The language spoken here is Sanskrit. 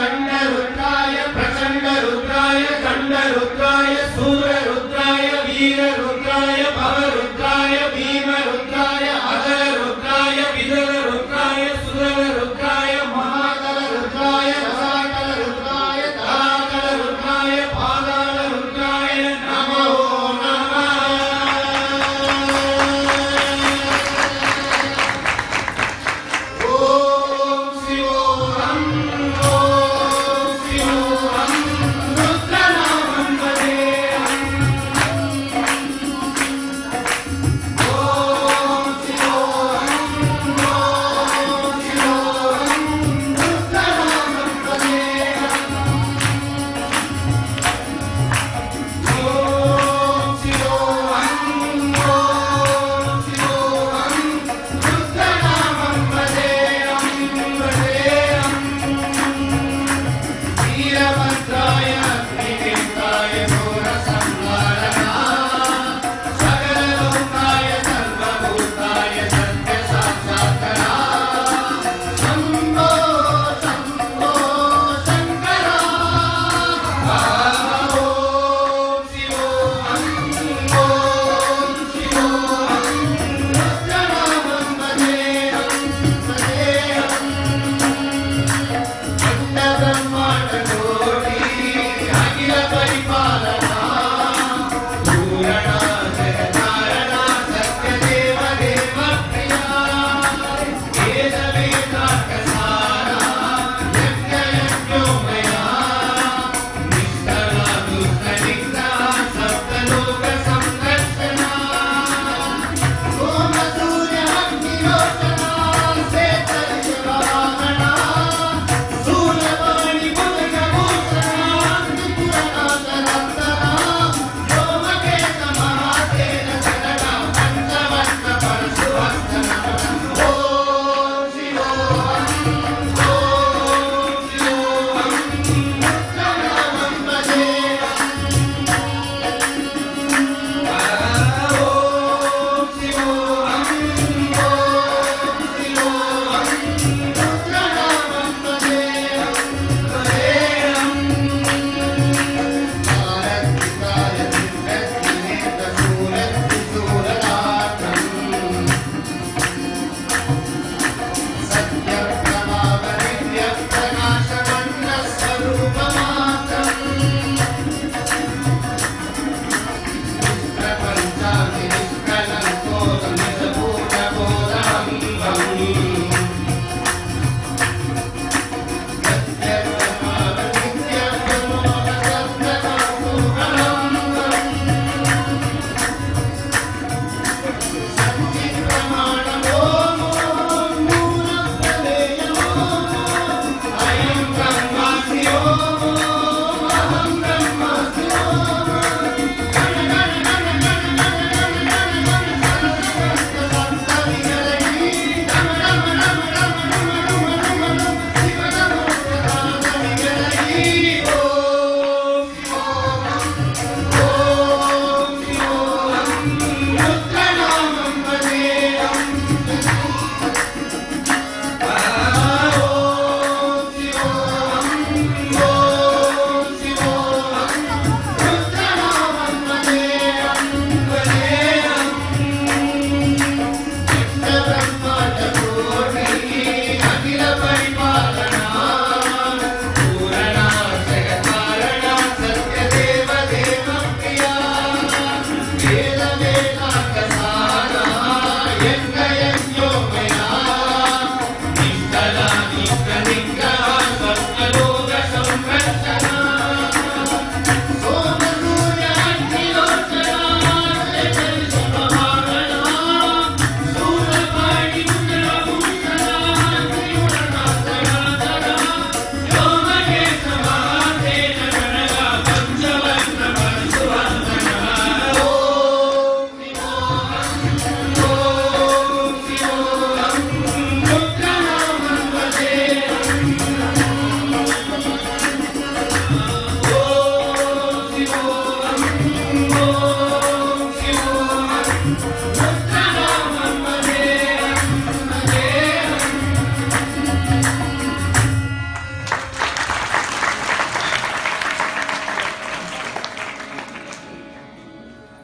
ण्डरुद्राय प्रचण्डरुद्राय खण्डरुद्राय सूररुद्राय वीररुद्र Yeah. Thank you. up and